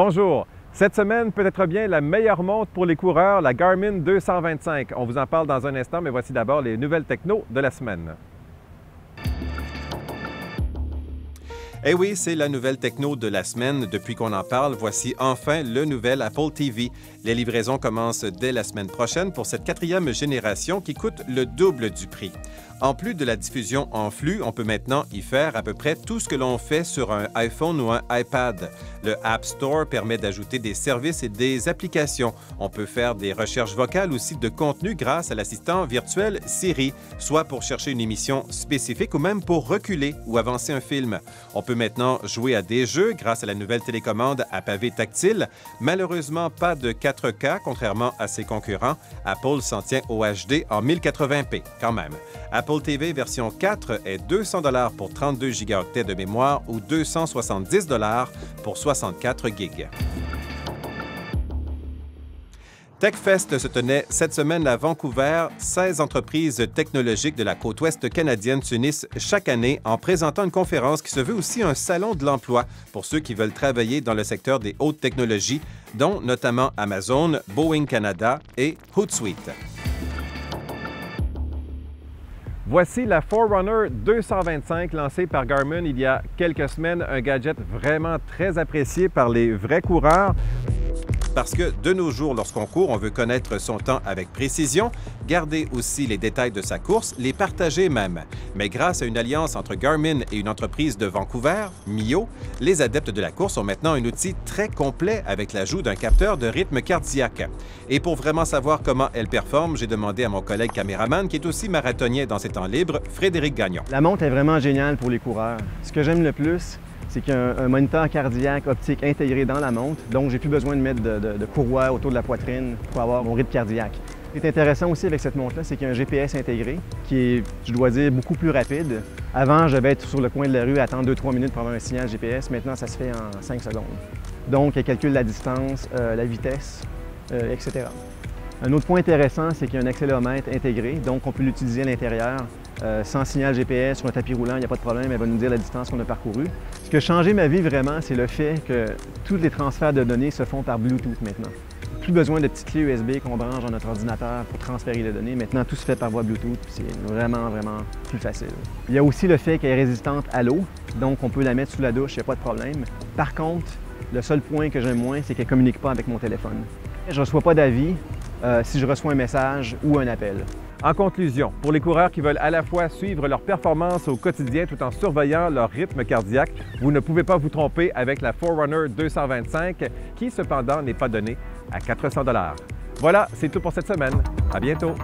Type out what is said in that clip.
Bonjour. Cette semaine peut être bien la meilleure montre pour les coureurs, la Garmin 225. On vous en parle dans un instant, mais voici d'abord les nouvelles techno de la semaine. Eh oui, c'est la nouvelle techno de la semaine. Depuis qu'on en parle, voici enfin le nouvel Apple TV. Les livraisons commencent dès la semaine prochaine pour cette quatrième génération qui coûte le double du prix. En plus de la diffusion en flux, on peut maintenant y faire à peu près tout ce que l'on fait sur un iPhone ou un iPad. Le App Store permet d'ajouter des services et des applications. On peut faire des recherches vocales aussi de contenu grâce à l'assistant virtuel Siri, soit pour chercher une émission spécifique ou même pour reculer ou avancer un film. Peut maintenant jouer à des jeux grâce à la nouvelle télécommande à pavé tactile. Malheureusement, pas de 4K, contrairement à ses concurrents. Apple s'en tient au HD en 1080p quand même. Apple TV version 4 est 200 pour 32 gigaoctets de mémoire ou 270 pour 64 gigs. TechFest se tenait cette semaine à Vancouver. 16 entreprises technologiques de la côte ouest canadienne s'unissent chaque année en présentant une conférence qui se veut aussi un salon de l'emploi pour ceux qui veulent travailler dans le secteur des hautes technologies, dont notamment Amazon, Boeing Canada et Hootsuite. Voici la Forerunner 225 lancée par Garmin il y a quelques semaines, un gadget vraiment très apprécié par les vrais coureurs parce que de nos jours, lorsqu'on court, on veut connaître son temps avec précision, garder aussi les détails de sa course, les partager même. Mais grâce à une alliance entre Garmin et une entreprise de Vancouver, Mio, les adeptes de la course ont maintenant un outil très complet avec l'ajout d'un capteur de rythme cardiaque. Et pour vraiment savoir comment elle performe, j'ai demandé à mon collègue caméraman, qui est aussi marathonien dans ses temps libres, Frédéric Gagnon. La montre est vraiment géniale pour les coureurs. Ce que j'aime le plus, c'est qu'il y a un, moniteur cardiaque optique intégré dans la montre, donc j'ai plus besoin de mettre de, courroie autour de la poitrine pour avoir mon rythme cardiaque. Ce qui est intéressant aussi avec cette montre-là, c'est qu'il y a un GPS intégré qui est, je dois dire, beaucoup plus rapide. Avant, je devais être sur le coin de la rue, attendre 2-3 minutes pour avoir un signal GPS. Maintenant, ça se fait en 5 secondes. Donc, elle calcule la distance, euh, la vitesse, euh, etc. Un autre point intéressant, c'est qu'il y a un accéléromètre intégré, donc on peut l'utiliser à l'intérieur euh, sans signal GPS sur un tapis roulant, il n'y a pas de problème, elle va nous dire la distance qu'on a parcourue. Ce qui a changé ma vie vraiment, c'est le fait que tous les transferts de données se font par Bluetooth maintenant. Plus besoin de petites clés USB qu'on branche dans notre ordinateur pour transférer les données. Maintenant, tout se fait par voie Bluetooth, c'est vraiment, vraiment plus facile. Il y a aussi le fait qu'elle est résistante à l'eau, donc on peut la mettre sous la douche, il n'y a pas de problème. Par contre, le seul point que j'aime moins, c'est qu'elle ne communique pas avec mon téléphone. Je ne reçois pas d'avis, euh, si je reçois un message ou un appel. En conclusion, pour les coureurs qui veulent à la fois suivre leur performance au quotidien tout en surveillant leur rythme cardiaque, vous ne pouvez pas vous tromper avec la Forerunner 225 qui cependant n'est pas donnée à 400 Voilà, c'est tout pour cette semaine. À bientôt.